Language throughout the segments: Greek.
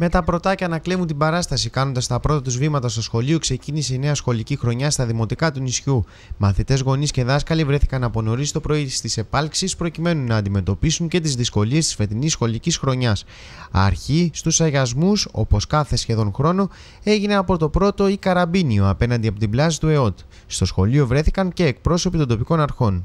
Με τα πρωτάκια να κλέβουν την παράσταση, κάνοντας τα πρώτα τους βήματα στο σχολείο, ξεκίνησε η νέα σχολική χρονιά στα δημοτικά του νησιού. Μαθητές, γονείς και δάσκαλοι βρέθηκαν από νωρίς το πρωί στις επάλξεις προκειμένου να αντιμετωπίσουν και τις δυσκολίες της φετινής σχολικής χρονιάς. Αρχή στους αγιασμούς, όπως κάθε σχεδόν χρόνο, έγινε από το πρώτο ή καραμπίνιο απέναντι από την πλάζη του ΕΟΤ. Στο σχολείο βρέθηκαν και εκπρόσωποι των τοπικών αρχών.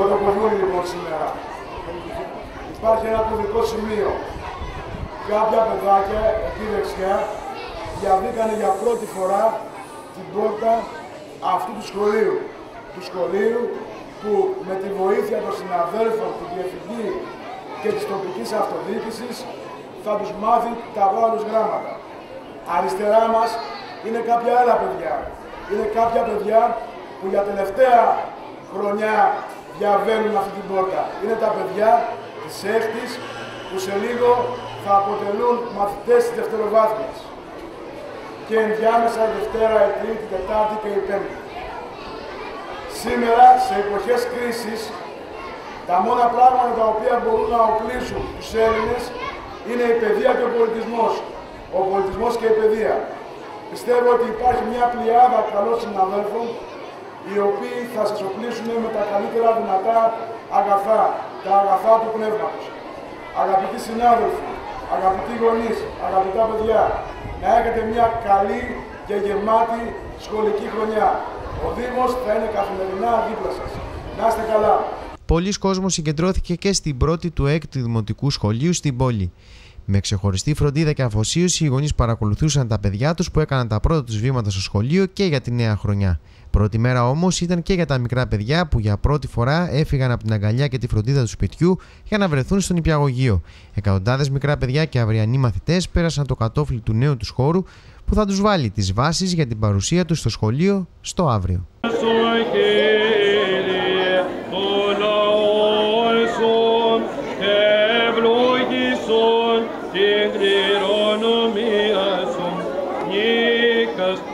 το λοιπόν σήμερα. Υπάρχει ένα κωδικό σημείο. Κάποια παιδάκια εκεί δεξιά διαβήκανε για πρώτη φορά την πόρτα αυτού του σχολείου. Του σχολείου που με τη βοήθεια των συναδέλφων του Διευθυντή και της τοπικής αυτοδιοίκησης θα τους μάθει τα βάλους γράμματα. Αριστερά μας είναι κάποια άλλα παιδιά. Είναι κάποια παιδιά που για τελευταία χρονιά διαβαίνουν αυτή την πόρτα. Είναι τα παιδιά της έκτης που σε λίγο θα αποτελούν μαθητές της δευτεροβάθμιας. Και ενδιάμεσα Δευτέρα, η Τρίτη, η Τετάρτη και η Πέμπτη. Σήμερα, σε εποχές κρίσης, τα μόνα πράγματα τα οποία μπορούν να οπλίσουν τους Έλληνες είναι η παιδεία και ο πολιτισμός. Ο πολιτισμός και η παιδεία. Πιστεύω ότι υπάρχει μια πλειάδα καλών συναδέλφων οι οποίοι θα σας οπλίσουν με τα καλύτερα δυνατά αγαθά, τα αγαθά του πνεύματος. Αγαπητοί συνάδελφοι, αγαπητοί γονείς, αγαπητά παιδιά, να έχετε μια καλή και γεμάτη σχολική χρονιά. Ο Δήμος θα είναι καθημερινά δίπλα σας. Να είστε καλά. Πολλοί κόσμος συγκεντρώθηκε και στην πρώτη του έκτου δημοτικού σχολείου στην πόλη. Με ξεχωριστή φροντίδα και αφοσίωση, οι γονείς παρακολουθούσαν τα παιδιά τους που έκαναν τα πρώτα τους βήματα στο σχολείο και για τη νέα χρονιά. Πρώτη μέρα όμως ήταν και για τα μικρά παιδιά που για πρώτη φορά έφυγαν από την αγκαλιά και τη φροντίδα του σπιτιού για να βρεθούν στον υπηαγωγείο. Εκατοντάδες μικρά παιδιά και αυριανοί μαθητές πέρασαν το κατόφλι του νέου τους χώρου που θα τους βάλει τις βάσεις για την παρουσία τους στο σχολείο στο αύριο.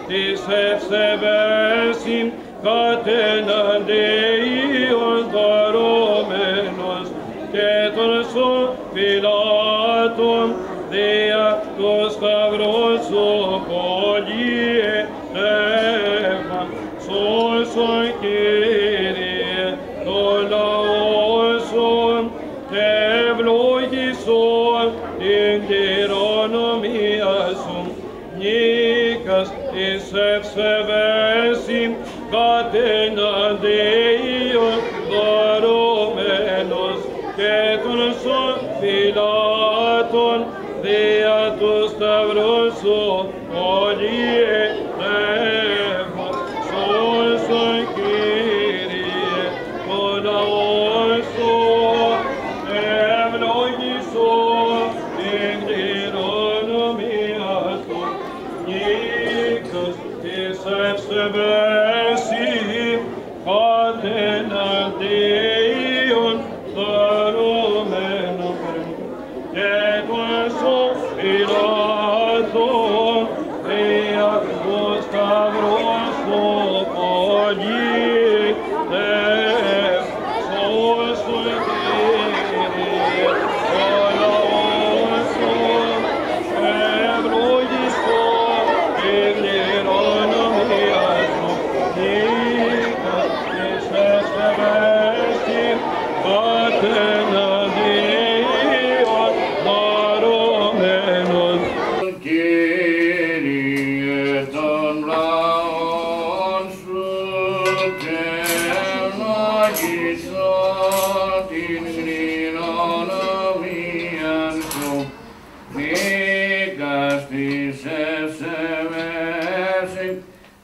Της ευσεβέσιν κατεναντίον δωρούμενος και των σου φυλάτων δια του σταυρού σου πολύε τεύμα σώσον Κύριε το λαό σου ευλογησόν την κληρονομία σου νίκας εις ευσεβέσιν κατεναντίον δωρούμενος και των σου Yeah.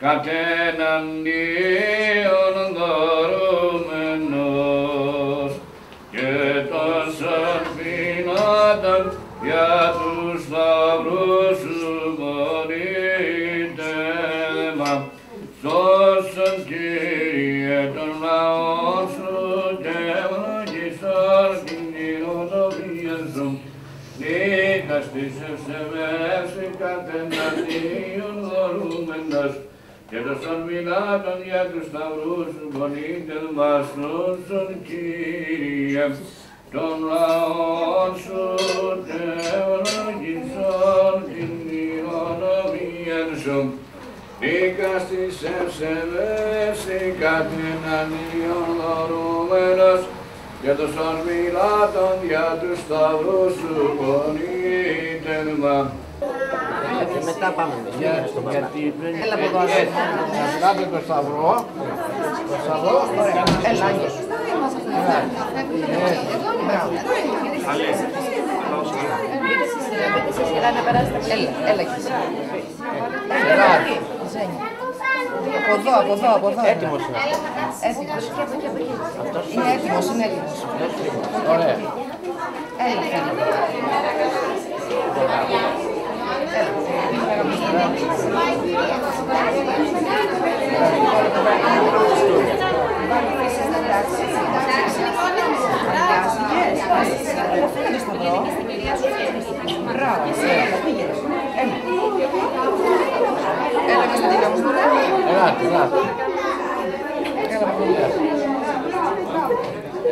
Κατεναντίον δωρούμενος και τόσων πεινάτων για τους σταυρούς σου μωρίτεμα. Σώσον Κύριε τον λαό σου και ευλογήσον την ιεροδομία σου. Νίκας της ευσεβές κατεναντίον δωρούμενος και τόσων μιλάτων για τους σταυρούς σου πολίτες μας σώσον Κύριε τον λαό σου και ευλογήσον την ιεροδομία σου. Νίκας της ευσεβές κατεναντίον δωρούμενος και το σαν μιλάτων για τους σταυρούς σου πολίτευμα. Και μετά πάμε. Για- Γιατί δεν Έλα από εδώ. Κάτω το σταυρό. Το σταυρό. Έλα, Έλα, έλα κι εσύ. Ζένια. Από εδώ, από εδώ, από εδώ. Έτοιμος είναι. Έτοιμος. Είναι έτοιμος, είναι έτοιμος. Ωραία. Έλα, φίλε. Μπράβο. Έλα.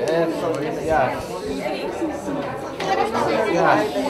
Έλα, Gracias.